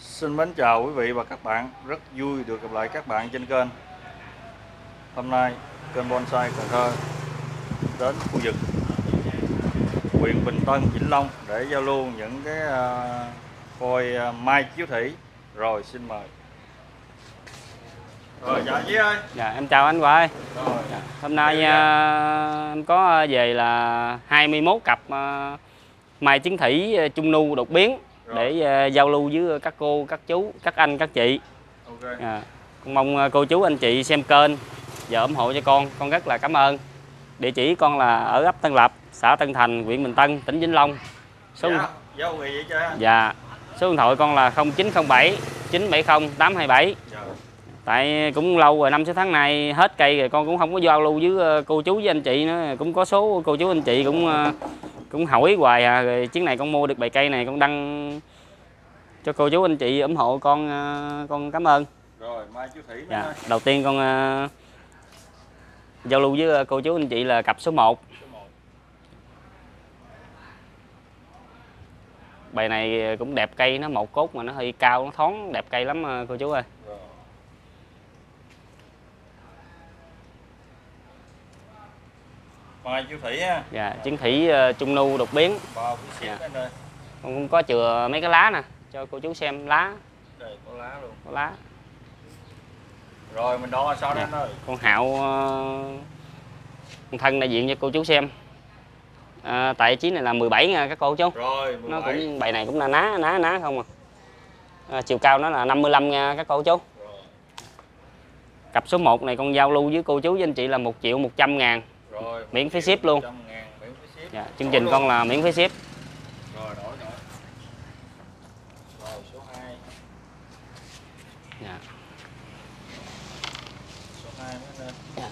Xin mến chào quý vị và các bạn Rất vui được gặp lại các bạn trên kênh Hôm nay kênh Bonsai Cần Thơ Đến khu vực huyện Bình Tân, Vĩnh Long Để giao lưu những cái uh, phôi uh, mai chiếu thủy Rồi xin mời Rồi chào chị ơi Dạ em chào anh ơi. Rồi Dạ. Hôm nay à, em có về là 21 cặp à, mai chứng thủy à, trung nu đột biến. Để à, giao lưu với các cô, các chú, các anh, các chị. ok Dạ. Con mong à, cô chú anh chị xem kênh và ủng hộ cho con, con rất là cảm ơn. Địa chỉ con là ở ấp Tân Lập, xã Tân Thành, huyện Bình Tân, tỉnh Vĩnh Long. Số Dạ, gì vậy chứ dạ. Số điện thoại con là 0907 970 827. Dạ. tại cũng lâu rồi năm sáu tháng nay hết cây rồi con cũng không có giao lưu với ờ, cô chú với anh chị nữa cũng có số cô chú anh chị cũng ờ, cũng hỏi hoài à rồi chuyến này con mua được bài cây này con đăng cho cô chú anh chị ủng hộ con ờ, con cảm ơn Rồi mai chiếu thủy dạ. ơi đầu tiên con ờ, giao lưu với cô chú anh chị là cặp số 1 Số một. bài này cũng đẹp cây nó một cốt mà nó hơi cao nó thoáng đẹp cây lắm cô chú ơi Mai chiếu thủy ha. Dạ chứng thủy ờ, trung nu đột biến. Xếp Dạ. con cũng có chừa mấy cái lá nè cho cô chú xem lá. Đây có lá luôn. Có lá. Rồi mình đo sao Dạ. anh ơi? Con hạo uh, thân đại diện cho cô chú xem. À, tại chí này là 17 nha các cô chú. Rồi nó 17 cũng bài này cũng là ná ná ná không à. à chiều cao nó là 55 nha các cô chú. Rồi, cặp số 1 này con giao lưu với cô chú với anh chị là 1 triệu 100 ngàn rồi Miễn phí ship luôn. 100 ngàn miễn phí ship dạ, chương Đổi trình luôn. con là miễn phí ship rồi đổi đổi rồi số 2 dạ. số 2 mới lên Dạ.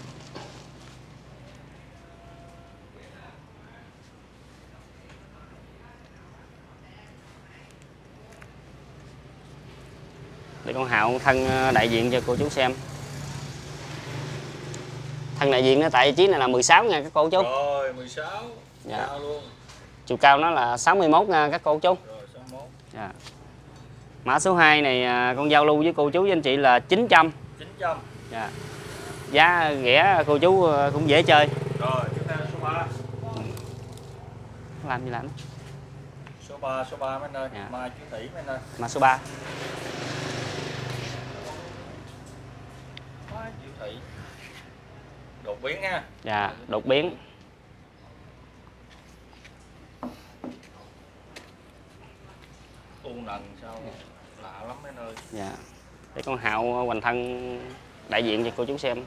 để con hạo thân ờ, đại diện cho cô chú xem thân đại diện nó tại chí này là 16 nha các cô chú. Rồi 16 Dạ. cao luôn. Chiều cao nó là 61 nha các cô chú. Rồi số 1 dạ. mã số 2 này à, con giao lưu với cô chú với anh chị là 900 900 dạ. giá rẻ cô chú ờ, cũng dễ chơi. Rồi tiếp theo số 3 làm gì làm? Số 3 số 3 mấy anh ơi. Dạ. mai chiếu thủy mấy anh ơi. Mã số 3 mai chiếu thủy đột biến ha dạ đột biến. U nần sao lạ lắm mấy anh ơi. Dạ. Để con hạo hoành thân đại diện cho cô chú xem.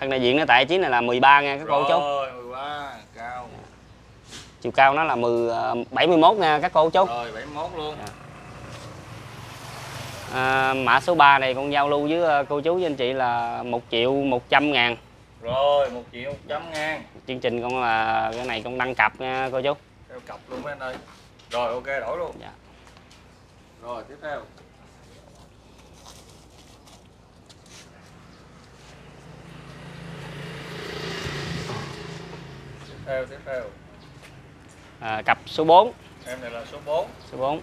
Thân đại diện nó tại chí này là 13 nha các cô chú. Rồi 13 cao. Chiều cao nó là 10 ờ, 71 nha các cô chú. Rồi 71 luôn. Dạ. à, mã số 3 này con giao lưu với ờ, cô chú với anh chị là 1 triệu 100 ngàn rồi 1 triệu 100 ngàn. Chương trình con là cái này con đăng cặp nha cô chú. Theo cặp luôn mấy anh ơi. Rồi ok đổi luôn. Dạ. rồi tiếp theo. Tiếp theo tiếp theo. À, cặp số 4 em này là số 4 số 4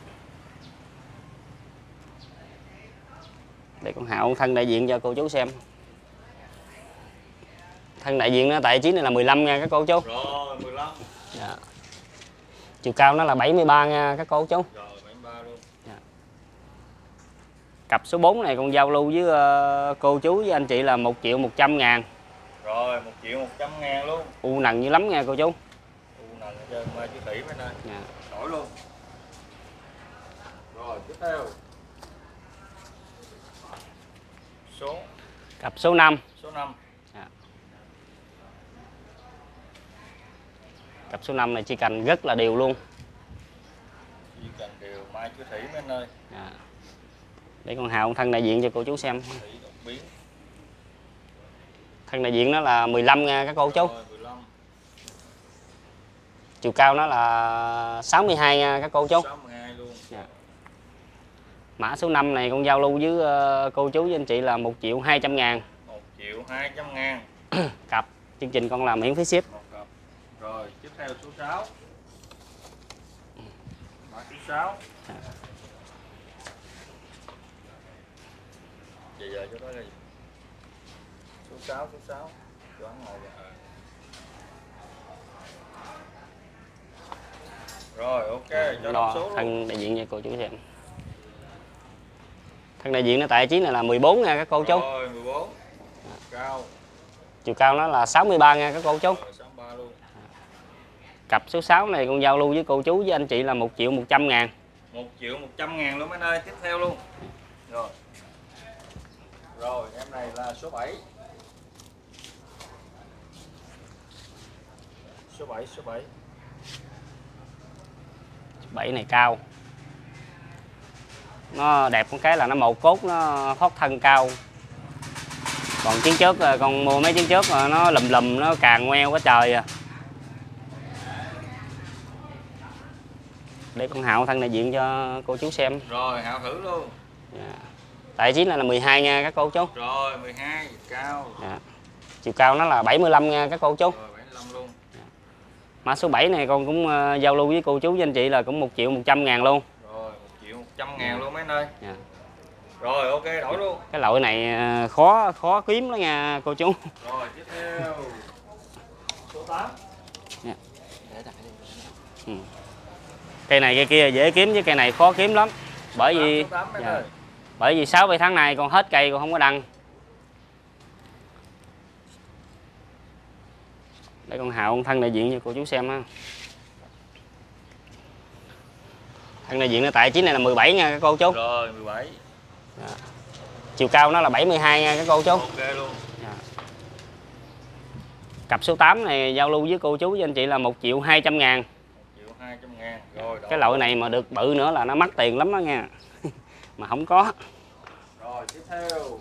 để con hạo thân đại diện cho cô chú xem thân đại diện nó tại chí này là 15 nha các cô chú. Rồi 15 dạ. chiều cao nó là 73 nha các cô chú. Rồi 73 luôn. Cặp số 4 này con giao lưu với ờ, cô chú với anh chị là 1 triệu 100 ngàn. Rồi 1 triệu 100 ngàn luôn. U nần dữ lắm nha cô chú. U nần ở trên mai chữ thủy mấy anh ơi dạ. đổi luôn. Rồi tiếp theo. Số. Cặp số 5 số 5 cặp số 5 này chỉ cần rất là đều luôn. Chỉ cần đều mai chữ thủy mấy anh ơi. Dạ. để con hạo thân đại diện cho cô chú xem. Thân đại diện nó là 15 nha các cô chú. Rồi 15 chiều cao nó là 62 nha các cô chú. 62 luôn. Mã số 5 này con giao lưu với ờ, cô chú với anh chị là 1 triệu 200 ngàn. 1 triệu 200 ngàn. Cặp. Chương trình con là miễn phí ship. Một cặp. Rồi tiếp theo số 6 mã số 6 Vậy giờ cho nó đi. Số 6, số 6. Cho hắn ngồi vậy. Rồi, ok, cho đọc số luôn. thân đại diện cho cô chú xem thân đại diện nó tại chiếc này là 14 nha các cô chú Rồi, 14. Cao. chiều cao nó là 63 nha các cô chú Rồi, 63 luôn. Cặp số 6 này con giao lưu với cô chú với anh chị là 1 triệu 100 ngàn 1 triệu 100 ngàn luôn mấy ơi. Tiếp theo luôn. Rồi. Rồi, em này là số 7. Số 7, số 7. 7 này cao nó đẹp một cái là nó một cốt nó thoát thân cao còn chiến trước ờ, con mua mấy chiến trước nó lùm lùm nó càng ngoeo quá trời à để con hạo thân đại diện cho cô chú xem Rồi, hạo thử luôn. tại chiếc này là 12 nha các cô chú Rồi, 12, cao. Dạ. chiều cao nó là 75 nha các cô chú Rồi, 75 luôn. mã số 7 này con cũng ờ, giao lưu với cô chú với anh chị là cũng 1 triệu 100 ngàn luôn Rồi, 1 triệu 100 ngàn luôn mấy anh ơi. Dạ. Rồi, ok, đổi luôn. cái loại này ờ, khó khó kiếm đó nha cô chú Rồi, tiếp theo. Số 8. Cây này cây kia dễ kiếm chứ cây này khó kiếm lắm. Bởi vì Số 8 mấy dạ. bởi vì 6 7 tháng này con hết cây con không có đăng. Để con hạo con thân đại diện cho cô chú xem ha thân đại diện nó tại chiếc này là 17 nha các cô chú. Rồi, 17. chiều cao nó là 72 nha các cô chú. Ok luôn. cặp số 8 này giao lưu với cô chú với anh chị là 1 triệu 200 ngàn 1 triệu 200 ngàn. Rồi, đổi cái loại này mà được bự nữa là nó mắc tiền lắm đó nha mà không có Rồi, tiếp theo.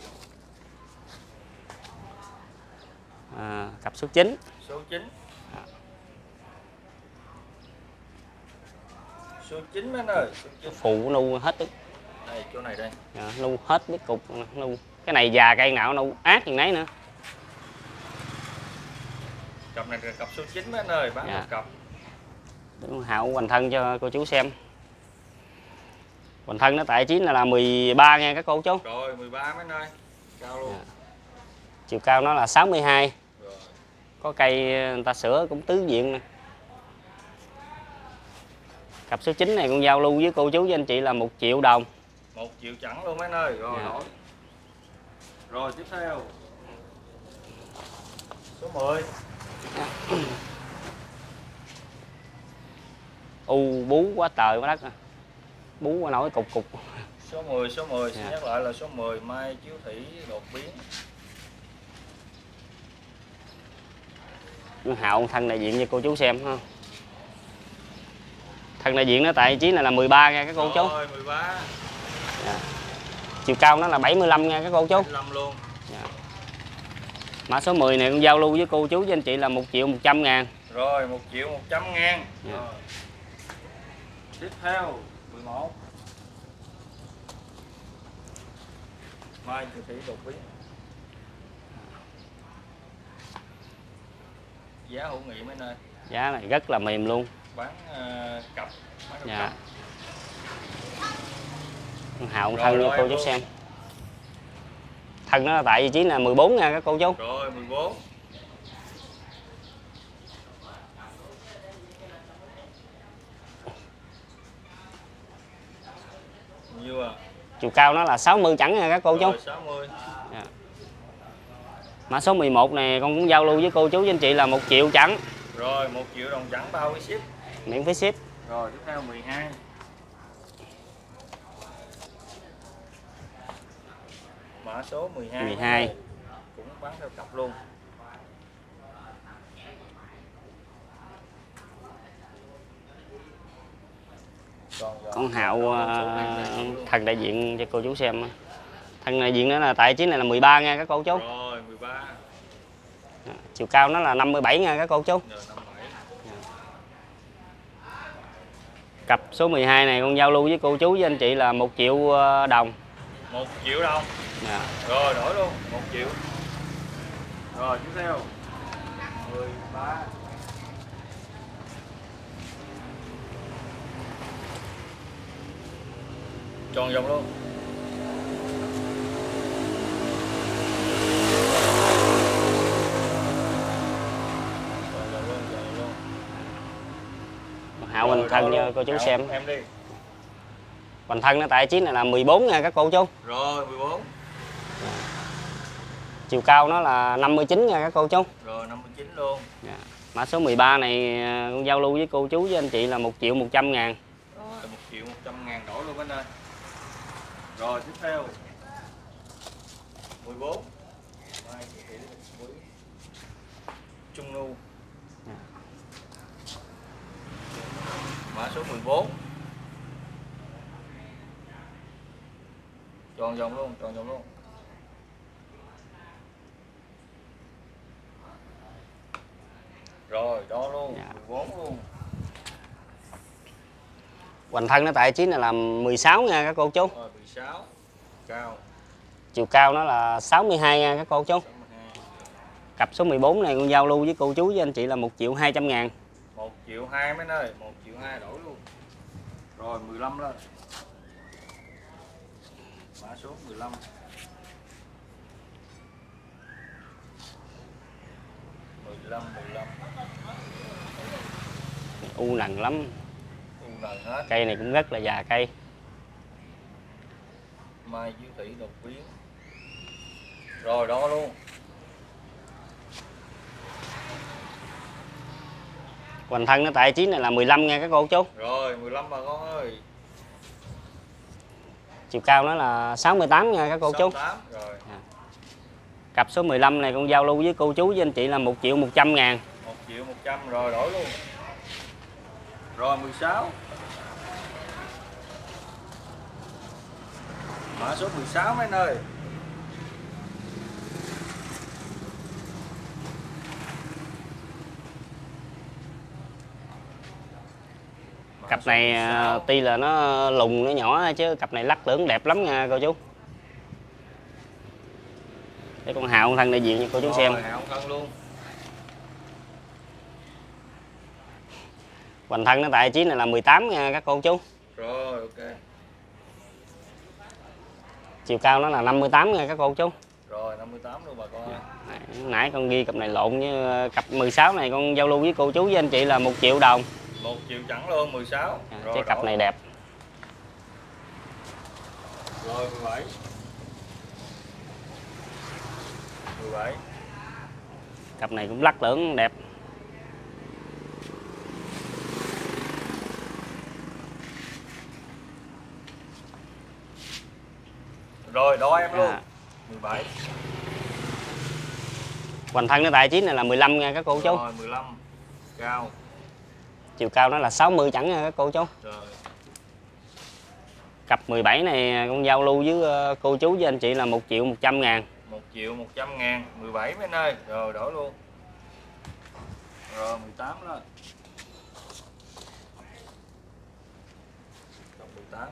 à, cặp số 9 Số 9. Số 9 mấy anh ơi. Số 9. phụ nu hết tức Đây, chỗ này đây. à, nu hết biết cục nu cái này già cây nào nu ác chừng nấy nữa Cặp này là cặp số 9 mấy anh ơi. Bán Dạ. một cặp. Hạo hoành thân cho cô chú xem hoành thân nó tại chín là, là 13 nha các cô chú Rồi, 13 mấy anh ơi. Cao luôn. Dạ. chiều cao nó là 62 Rồi. có cây người ta sửa cũng tứ diện nè cặp số 9 này con giao lưu với cô chú với anh chị là 1 triệu đồng 1 triệu chẳng luôn mấy anh ơi. Rồi, Dạ. đổi. Rồi, tiếp theo. Số 10. U bú quá trời quá đất à. bú quá nổi cục cục Số 10, số 10, xin Dạ. nhắc lại là số 10 Mai Chiếu Thủy đột biến. hạo thân đại diện cho cô chú xem ha thân đại diện nó tại chiếc này là 13 nha các cô chú Rồi, 13, chiều cao nó là 75 nha các cô chú 25 luôn. mã số 10 này con giao lưu với cô chú với anh chị là 1 triệu 100 ngàn Rồi, 1 triệu 100 ngàn. Dạ. Rồi. Tiếp theo, 11. Mai Chiếu Thủy đột biến. Giá hữu nghị mấy nơi. giá này rất là mềm luôn Bán ờ, cặp. Bán dạ cặp. Rồi, thân cho rồi, cô chú luôn. xem thân nó là tại vị trí là 14 nha các cô chú Rồi, 14. Nhiêu à? Chiều cao nó là 60 chẳng nha các cô chú Rồi, 60. mã số 11 này con cũng giao lưu với cô chú với anh chị là 1 triệu chẳng Rồi, 1 triệu đồng chẳng bao với ship. miễn phí ship Rồi, tiếp theo 12. Mã số 12. 12. Cũng bán theo cặp luôn. Con hạo luôn. thân đại diện cho cô chú xem thân đại diện nó là tại chiếc này là 13 nha các cô chú Rồi, 13. chiều cao nó là 57 nha các cô chú 57. cặp số 12 này con giao lưu với cô chú với anh chị là 1 triệu ờ, đồng 1 triệu đồng. Dạ. Rồi, đổi luôn. 1 triệu. Rồi, tiếp theo. 13. tròn vòng luôn. Hạo bình thân cho cô chú xem. em đi. Bình thân nó tại chiếc này là 14 nha các cô chú. Rồi 14 Chiều cao nó là 59 nha các cô chú. Rồi 59 luôn. Dạ. Mã số 13 này con giao lưu với cô chú với anh chị là 1 triệu 100 ngàn. Rồi 1 triệu 100 ngàn đổ luôn anh ơi. Rồi tiếp theo. 14. Mai chị Thủy Quý. Trung Nu. Mã số 14. Tròn vòng luôn, tròn vòng luôn. Rồi, đó luôn, Dạ. 14 luôn. Hoành thân nó tại chiếc này là 16 nha các cô chú. Rồi 16. Cao Chiều cao nó là 62 nha các cô chú. 62. Cặp số 14 này con giao lưu với cô chú với anh chị là 1 triệu 200 ngàn. 1 triệu 2 mấy ơi, 1 triệu 2 đổi luôn. Rồi 15 lên. Mã số 15. mười lăm mười lăm U nặng lắm. Hết Cây này cũng rất là già cây. mai chiếu thủy đột biến rồi đó luôn Hoành thân nó tại chiếc này là 15 nha các cô chú. rồi 15 bà con ơi Chiều cao nó là 68 nha các cô chú. 68 rồi Cặp số 15 này con giao lưu với cô chú với anh chị là 1 triệu 100 ngàn. 1 triệu 100 rồi đổi luôn rồi 16 mã số 16 mấy anh ơi Mã Cặp này 16. tuy là nó lùng nó nhỏ chứ cặp này lắc lưỡng đẹp lắm nha cô chú. Để con hào con thân đại diện cho cô chú xem. Rồi, thân luôn Hoành thân nó tại chiếc này là 18 nha các cô chú. rồi ok Chiều cao nó là 58 nha các cô chú. rồi 58 luôn bà con. Nãy- Nãy con ghi cặp này lộn với ờ, cặp 16 này con giao lưu với cô chú với anh chị là 1 triệu đồng. 1 triệu chẳng luôn 16 À, rồi cái cặp đổi. này đẹp. rồi 17 17 Cặp này cũng lắc lưỡng đẹp. Rồi đó em luôn. À, 17 hoành thân nó tại chiếc này là 15 nha các cô chú. rồi 15 cao. Chiều cao nó là 60 chẳng nha các cô chú. rồi. Cặp 17 này con giao lưu với ờ, cô chú với anh chị là 1 triệu 100 ngàn. 1 triệu 100 ngàn. 17 mấy anh ơi. Rồi đổi luôn. Rồi 18 lên. Cộng 18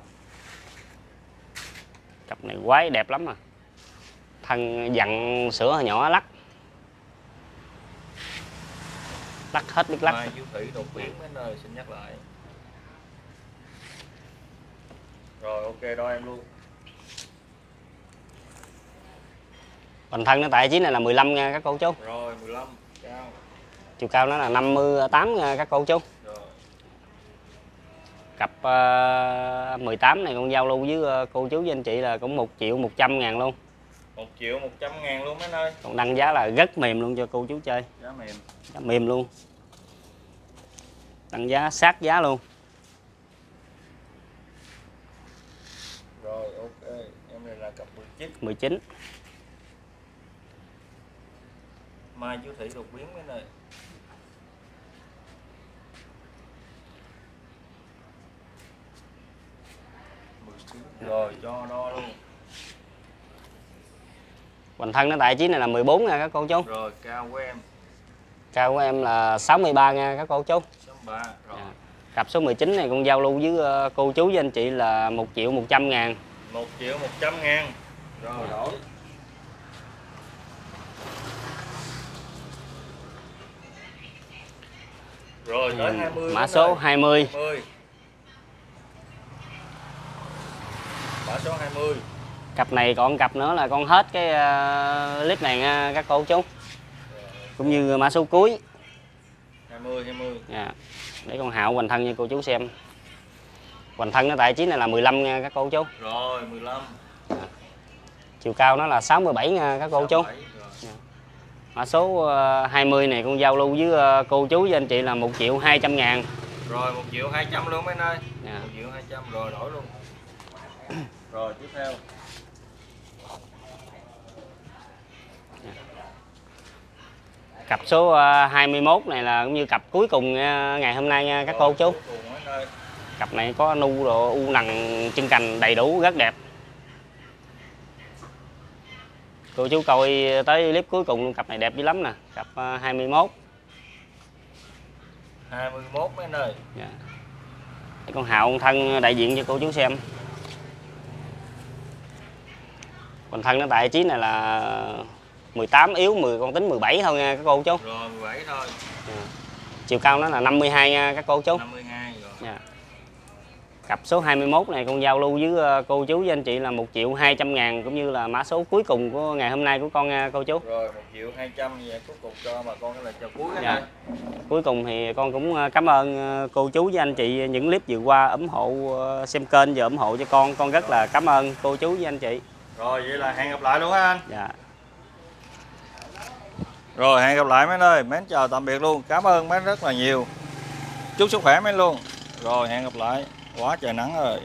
Cặp này quái đẹp lắm à. Thân dặn sữa nhỏ lắc. Lắc hết biết lắc. mai thủy đột biến mấy anh ơi xin nhắc lại rồi ok đó em luôn Hoành thân nó tại chiếc này là 15 nha các cô chú. rồi 15 cao Chiều cao nó là 58 nha các cô chú. Cặp ờ, 18 này con giao lưu với ờ, cô chú với anh chị là cũng 1 triệu 100 ngàn luôn. 1 triệu 100 ngàn luôn mấy anh ơi Còn đăng giá là rất mềm luôn cho cô chú chơi. giá mềm Giá mềm luôn. Đăng giá sát giá luôn. rồi ok em này là cặp 19 19. mai chiếu thủy đột biến mấy anh rồi cho đo luôn Hoành thân nó tại chiếc này là 14 nha các cô chú. rồi cao của em Cao của em là 63 nha các cô chú. 63 rồi Dạ. Cặp số 19 này con giao lưu với ờ, cô chú với anh chị là 1 triệu 100 ngàn. 1 triệu 100 ngàn rồi đổi rồi tới 20 Ừ, Mã số ơi. 20. 20 mã số 20 Cặp này còn cặp nữa là con hết cái ờ, clip này nha các cô chú. Cũng như mã số cuối. 20 20 Dạ. để con hạo hoành thân cho cô chú xem. Hoành thân nó tại chí này là 15 nha các cô chú. Rồi 15 chiều cao nó là 67 nha các cô chú. 67, rồi. mã số ờ, 20 này con giao lưu với ờ, cô chú với anh chị là 1 triệu 200 ngàn. Rồi 1 triệu 200 luôn mấy anh ơi. Dạ. 1 triệu 200 rồi đổi luôn rồi tiếp theo. Cặp số ờ, 21 này là cũng như cặp cuối cùng ờ, ngày hôm nay nha các cô chú. Cặp này có nu rồi u nằng chân cành đầy đủ rất đẹp. Cô chú coi tới clip cuối cùng cặp này đẹp dữ lắm nè. Cặp ờ, 21 21 mấy anh ơi Dạ. Con con thân đại diện cho cô chú xem còn thân nó tại chí này là 18 yếu 10 con tính 17 thôi nha các cô chú rồi 17 thôi chiều cao nó là 52 nha các cô chú 52 rồi Dạ. Cặp số 21 này con giao lưu với ờ, cô chú với anh chị là 1 triệu 200 ngàn cũng như là mã số cuối cùng của ngày hôm nay của con nha cô chú. rồi 1 triệu 200 vậy cuối cùng cho bà con là chào cuối Dạ. dạ. Cuối cùng thì con cũng ờ, cảm ơn ờ, cô chú với anh chị những clip vừa qua ủng hộ xem kênh và ủng hộ cho con. Con rất là cảm ơn cô chú với anh chị. Rồi vậy là hẹn gặp lại luôn ha anh. Dạ. rồi hẹn gặp lại mấy anh ơi mến chào tạm biệt luôn. Cảm ơn mến rất là nhiều. Chúc sức khỏe mấy luôn. Rồi hẹn gặp lại. Quá trời nắng rồi